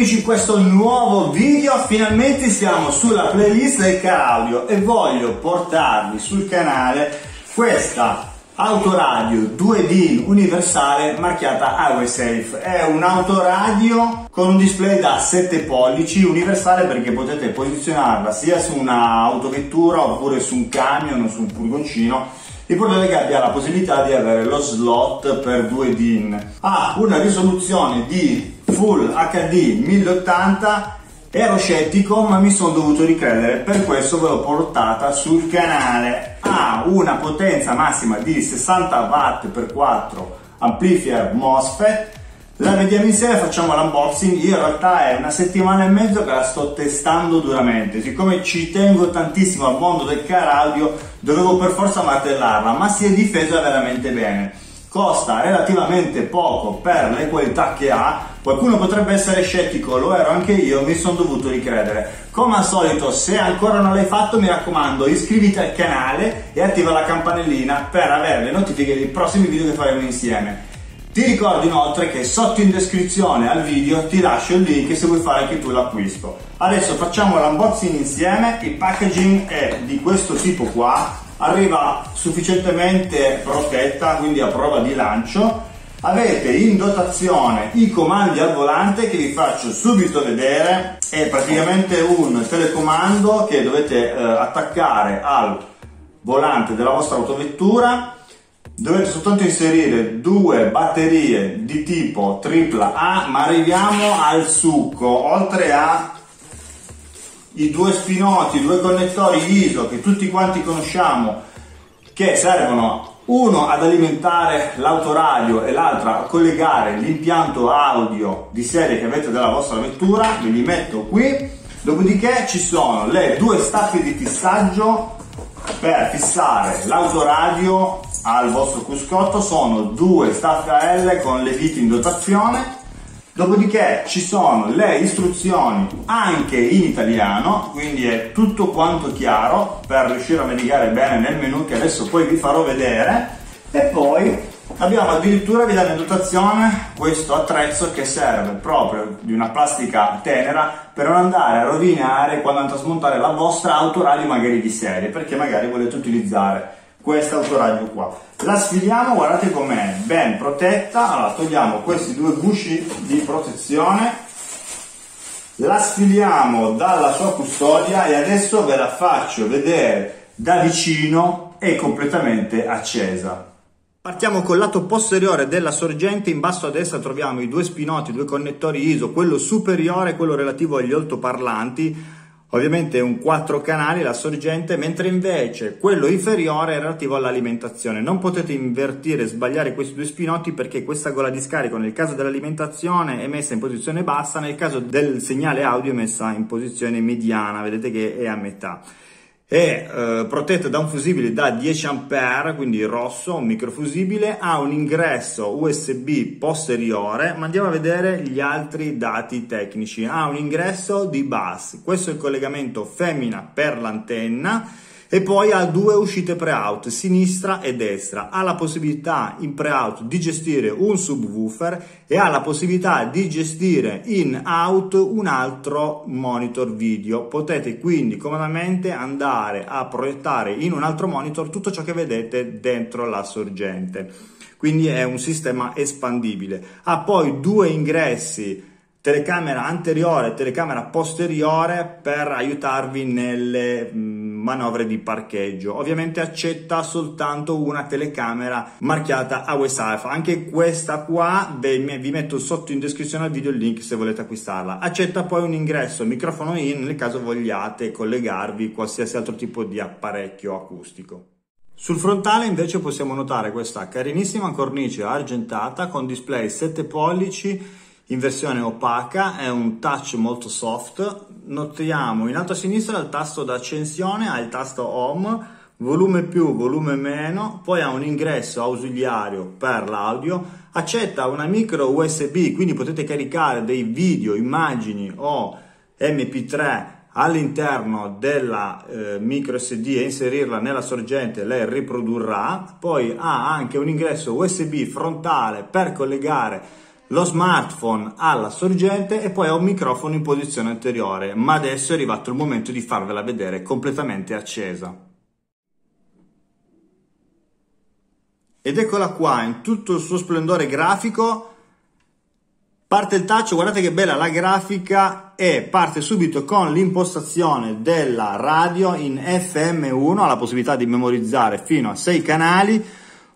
amici in questo nuovo video, finalmente siamo sulla playlist del car audio e voglio portarvi sul canale questa autoradio 2D universale marchiata Highway Safe. È un'autoradio con un display da 7 pollici universale perché potete posizionarla sia su un'autovettura oppure su un camion o su un furgoncino L'importante è che abbia la possibilità di avere lo slot per 2 DIN. Ha una risoluzione di Full HD 1080 ero scettico ma mi sono dovuto ricredere. Per questo ve l'ho portata sul canale. Ha una potenza massima di 60 watt per 4 amplifier MOSFET. La vediamo insieme facciamo l'unboxing. Io in realtà è una settimana e mezzo che la sto testando duramente. Siccome ci tengo tantissimo al mondo del car audio dovevo per forza martellarla ma si è difesa veramente bene costa relativamente poco per le qualità che ha. Qualcuno potrebbe essere scettico, lo ero anche io, mi sono dovuto ricredere. Come al solito, se ancora non l'hai fatto, mi raccomando, iscriviti al canale e attiva la campanellina per avere le notifiche dei prossimi video che faremo insieme. Ti ricordo inoltre che sotto in descrizione al video ti lascio il link se vuoi fare anche tu l'acquisto. Adesso facciamo l'unboxing insieme, il packaging è di questo tipo qua, arriva sufficientemente protetta, quindi a prova di lancio. Avete in dotazione i comandi al volante che vi faccio subito vedere. È praticamente un telecomando che dovete eh, attaccare al volante della vostra autovettura. Dovete soltanto inserire due batterie di tipo AAA, ma arriviamo al succo. Oltre a i due spinoti, i due connettori ISO che tutti quanti conosciamo che servono uno ad alimentare l'autoradio e l'altro a collegare l'impianto audio di serie che avete della vostra vettura, ve li metto qui. Dopodiché ci sono le due staffe di fissaggio per fissare l'autoradio al vostro cruscotto, sono due staffe a L con le viti in dotazione Dopodiché ci sono le istruzioni anche in italiano, quindi è tutto quanto chiaro per riuscire a navigare bene nel menu che adesso poi vi farò vedere. E poi abbiamo addirittura vi danno in dotazione questo attrezzo che serve proprio di una plastica tenera per non andare a rovinare quando andate a smontare la vostra autoradio magari di serie, perché magari volete utilizzare questa autoradio qua. La sfiliamo, guardate com'è, ben protetta, allora togliamo questi due gusci di protezione, la sfiliamo dalla sua custodia e adesso ve la faccio vedere da vicino e completamente accesa. Partiamo col lato posteriore della sorgente, in basso a destra troviamo i due spinoti, i due connettori ISO, quello superiore e quello relativo agli altoparlanti, Ovviamente un 4 canali la sorgente, mentre invece quello inferiore è relativo all'alimentazione. Non potete invertire e sbagliare questi due spinotti perché questa gola di scarico nel caso dell'alimentazione è messa in posizione bassa, nel caso del segnale audio è messa in posizione mediana, vedete che è a metà è eh, protetta da un fusibile da 10 A, quindi rosso, un microfusibile, ha un ingresso USB posteriore, ma andiamo a vedere gli altri dati tecnici. Ha un ingresso di bus, questo è il collegamento femmina per l'antenna e poi ha due uscite pre-out, sinistra e destra. Ha la possibilità in pre-out di gestire un subwoofer e ha la possibilità di gestire in out un altro monitor video. Potete quindi comodamente andare a proiettare in un altro monitor tutto ciò che vedete dentro la sorgente. Quindi è un sistema espandibile. Ha poi due ingressi telecamera anteriore e telecamera posteriore per aiutarvi nelle manovre di parcheggio. Ovviamente accetta soltanto una telecamera marchiata AWSAF. Anche questa qua vi metto sotto in descrizione al video il link se volete acquistarla. Accetta poi un ingresso microfono in nel caso vogliate collegarvi qualsiasi altro tipo di apparecchio acustico. Sul frontale invece possiamo notare questa carinissima cornice argentata con display 7 pollici in versione opaca, è un touch molto soft. Notiamo in alto a sinistra il tasto d'accensione, ha il tasto home, volume più, volume meno, poi ha un ingresso ausiliario per l'audio, accetta una micro USB, quindi potete caricare dei video, immagini o MP3 all'interno della eh, micro SD e inserirla nella sorgente, lei riprodurrà. Poi ha anche un ingresso USB frontale per collegare lo smartphone alla sorgente e poi ho un microfono in posizione anteriore, ma adesso è arrivato il momento di farvela vedere completamente accesa. Ed eccola qua in tutto il suo splendore grafico. Parte il touch, guardate che bella la grafica e parte subito con l'impostazione della radio in FM1, ha la possibilità di memorizzare fino a 6 canali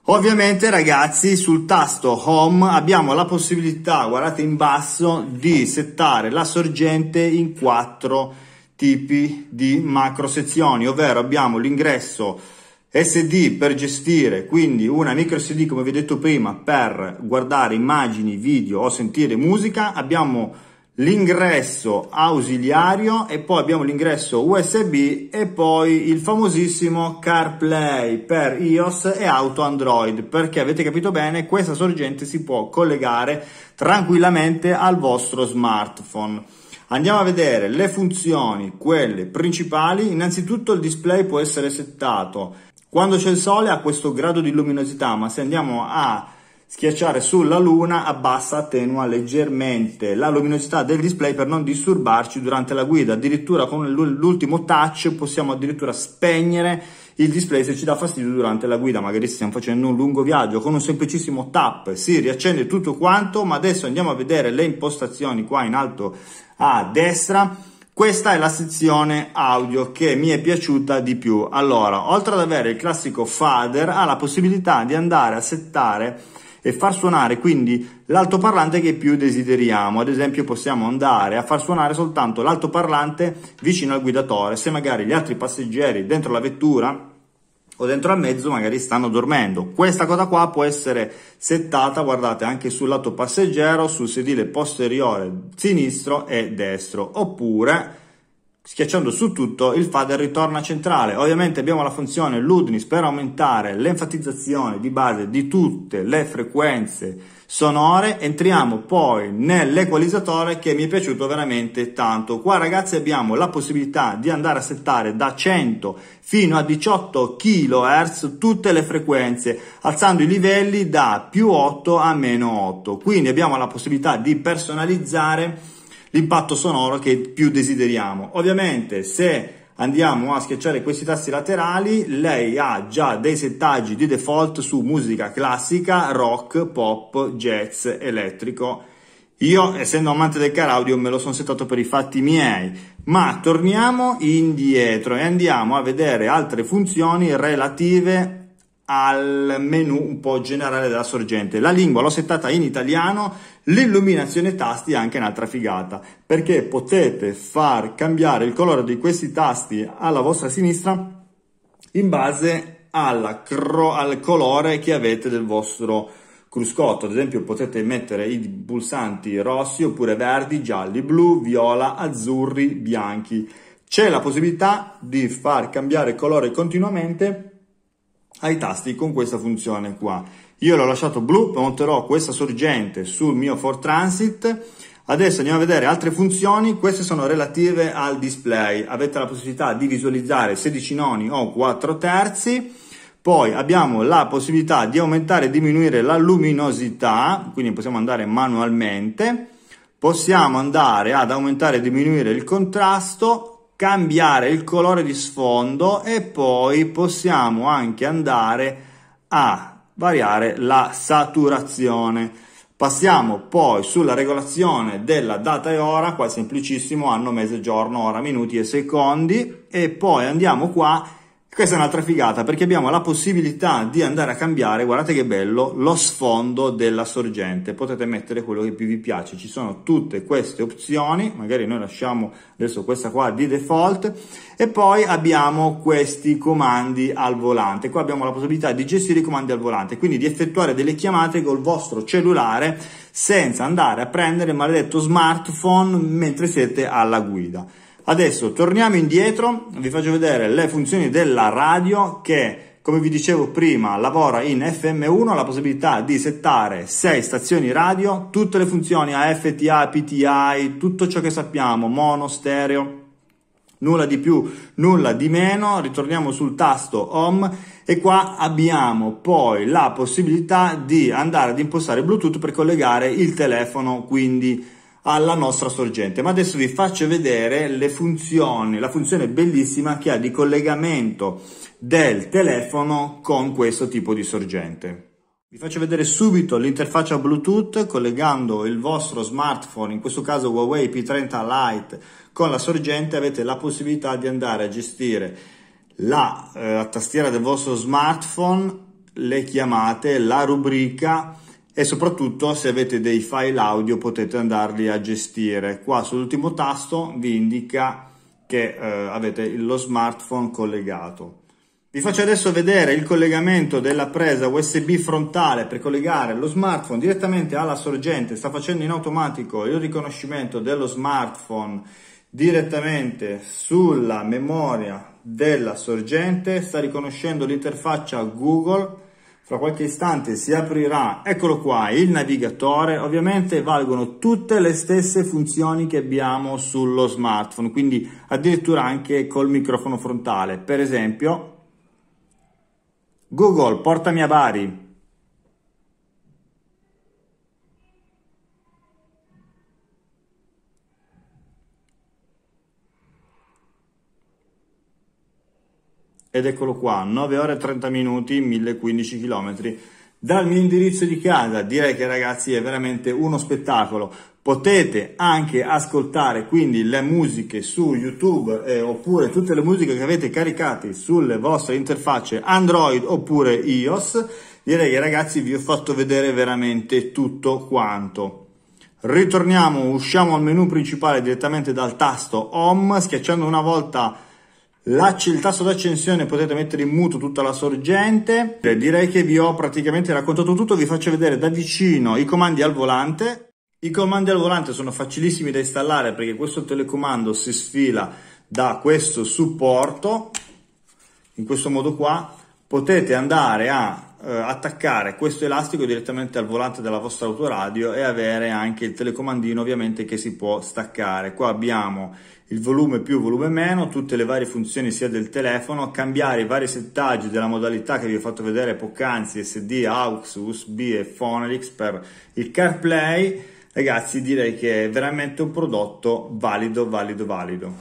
Ovviamente ragazzi sul tasto home abbiamo la possibilità, guardate in basso, di settare la sorgente in quattro tipi di macro sezioni, ovvero abbiamo l'ingresso SD per gestire, quindi una micro SD come vi ho detto prima per guardare immagini, video o sentire musica, abbiamo l'ingresso ausiliario e poi abbiamo l'ingresso USB e poi il famosissimo CarPlay per iOS e auto Android perché avete capito bene questa sorgente si può collegare tranquillamente al vostro smartphone. Andiamo a vedere le funzioni, quelle principali. Innanzitutto il display può essere settato quando c'è il sole a questo grado di luminosità, ma se andiamo a Schiacciare sulla luna abbassa, attenua leggermente la luminosità del display per non disturbarci durante la guida. Addirittura con l'ultimo touch possiamo addirittura spegnere il display se ci dà fastidio durante la guida. Magari stiamo facendo un lungo viaggio con un semplicissimo tap si riaccende tutto quanto. Ma adesso andiamo a vedere le impostazioni qua in alto a destra. Questa è la sezione audio che mi è piaciuta di più. Allora, oltre ad avere il classico fader, ha la possibilità di andare a settare e far suonare quindi l'altoparlante che più desideriamo. Ad esempio possiamo andare a far suonare soltanto l'altoparlante vicino al guidatore, se magari gli altri passeggeri dentro la vettura o dentro al mezzo magari stanno dormendo. Questa cosa qua può essere settata, guardate, anche sul lato passeggero, sul sedile posteriore sinistro e destro, oppure Schiacciando su tutto il fader ritorna centrale. Ovviamente abbiamo la funzione Ludnis per aumentare l'enfatizzazione di base di tutte le frequenze sonore. Entriamo poi nell'equalizzatore che mi è piaciuto veramente tanto. Qua ragazzi abbiamo la possibilità di andare a settare da 100 fino a 18 kHz tutte le frequenze, alzando i livelli da più 8 a meno 8. Quindi abbiamo la possibilità di personalizzare l'impatto sonoro che più desideriamo. Ovviamente se andiamo a schiacciare questi tasti laterali, lei ha già dei settaggi di default su musica classica, rock, pop, jazz, elettrico. Io, essendo amante del car audio, me lo sono settato per i fatti miei, ma torniamo indietro e andiamo a vedere altre funzioni relative al menu un po' generale della sorgente. La lingua l'ho settata in italiano, l'illuminazione tasti è anche un'altra figata, perché potete far cambiare il colore di questi tasti alla vostra sinistra in base cro- al colore che avete del vostro cruscotto. Ad esempio potete mettere i pulsanti rossi oppure verdi, gialli, blu, viola, azzurri, bianchi. C'è la possibilità di far cambiare colore continuamente ai tasti con questa funzione qua. Io l'ho lasciato blu, monterò questa sorgente sul mio Ford Transit. Adesso andiamo a vedere altre funzioni, queste sono relative al display. Avete la possibilità di visualizzare 16 noni o 4 terzi. Poi abbiamo la possibilità di aumentare e diminuire la luminosità, quindi possiamo andare manualmente. Possiamo andare ad aumentare e diminuire il contrasto, cambiare il colore di sfondo e poi possiamo anche andare a variare la saturazione. Passiamo poi sulla regolazione della data e ora, qua è semplicissimo, anno, mese, giorno, ora, minuti e secondi e poi andiamo qua questa è un'altra figata perché abbiamo la possibilità di andare a cambiare, guardate che bello, lo sfondo della sorgente. Potete mettere quello che più vi piace. Ci sono tutte queste opzioni, magari noi lasciamo adesso questa qua di default e poi abbiamo questi comandi al volante. Qua abbiamo la possibilità di gestire i comandi al volante, quindi di effettuare delle chiamate col vostro cellulare senza andare a prendere il maledetto smartphone mentre siete alla guida. Adesso torniamo indietro, vi faccio vedere le funzioni della radio che come vi dicevo prima lavora in FM1, ha la possibilità di settare 6 stazioni radio, tutte le funzioni AFTA, PTI, tutto ciò che sappiamo, mono, stereo, nulla di più, nulla di meno, ritorniamo sul tasto home e qua abbiamo poi la possibilità di andare ad impostare Bluetooth per collegare il telefono quindi alla nostra sorgente. Ma adesso vi faccio vedere le funzioni la funzione bellissima che ha di collegamento del telefono con questo tipo di sorgente. Vi faccio vedere subito l'interfaccia Bluetooth collegando il vostro smartphone, in questo caso Huawei P30 Lite, con la sorgente. Avete la possibilità di andare a gestire la eh, tastiera del vostro smartphone, le chiamate, la rubrica e soprattutto se avete dei file audio potete andarli a gestire. Qua sull'ultimo tasto vi indica che eh, avete lo smartphone collegato. Vi faccio adesso vedere il collegamento della presa USB frontale per collegare lo smartphone direttamente alla sorgente. Sta facendo in automatico il riconoscimento dello smartphone direttamente sulla memoria della sorgente, sta riconoscendo l'interfaccia Google, fra qualche istante si aprirà, eccolo qua, il navigatore, ovviamente valgono tutte le stesse funzioni che abbiamo sullo smartphone, quindi addirittura anche col microfono frontale, per esempio Google portami a Bari. Ed eccolo qua, 9 ore e 30 minuti, 1015 km dal mio indirizzo di casa. Direi che ragazzi è veramente uno spettacolo. Potete anche ascoltare quindi le musiche su YouTube eh, oppure tutte le musiche che avete caricate sulle vostre interfacce Android oppure iOS. Direi che ragazzi vi ho fatto vedere veramente tutto quanto. Ritorniamo, usciamo al menu principale direttamente dal tasto Home, schiacciando una volta il tasto d'accensione potete mettere in muto tutta la sorgente. Direi che vi ho praticamente raccontato tutto, vi faccio vedere da vicino i comandi al volante. I comandi al volante sono facilissimi da installare perché questo telecomando si sfila da questo supporto, in questo modo qua. Potete andare a eh, attaccare questo elastico direttamente al volante della vostra autoradio e avere anche il telecomandino ovviamente che si può staccare. Qua abbiamo il volume più, volume meno, tutte le varie funzioni sia del telefono, cambiare i vari settaggi della modalità che vi ho fatto vedere poc'anzi, SD, AUX, USB e Phonelix per il CarPlay, ragazzi direi che è veramente un prodotto valido, valido, valido.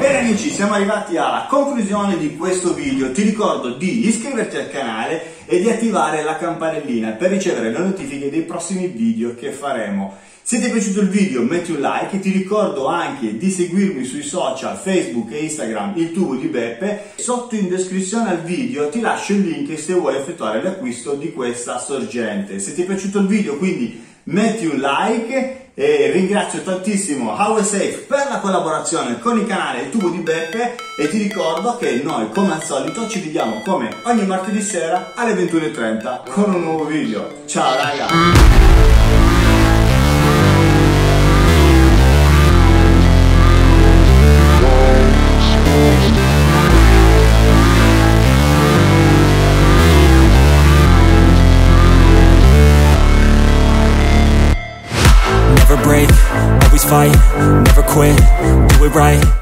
Bene amici, siamo arrivati alla conclusione di questo video. Ti ricordo di iscriverti al canale e di attivare la campanellina per ricevere le notifiche dei prossimi video che faremo. Se ti è piaciuto il video metti un like, ti ricordo anche di seguirmi sui social Facebook e Instagram il tubo di Beppe. Sotto in descrizione al video ti lascio il link se vuoi effettuare l'acquisto di questa sorgente. Se ti è piaciuto il video quindi metti un like e ringrazio tantissimo How Safe per la collaborazione con il canale Il Tubo di Beppe e ti ricordo che noi come al solito ci vediamo come ogni martedì sera alle 21.30 con un nuovo video. Ciao raga! Fight, never quit, do it right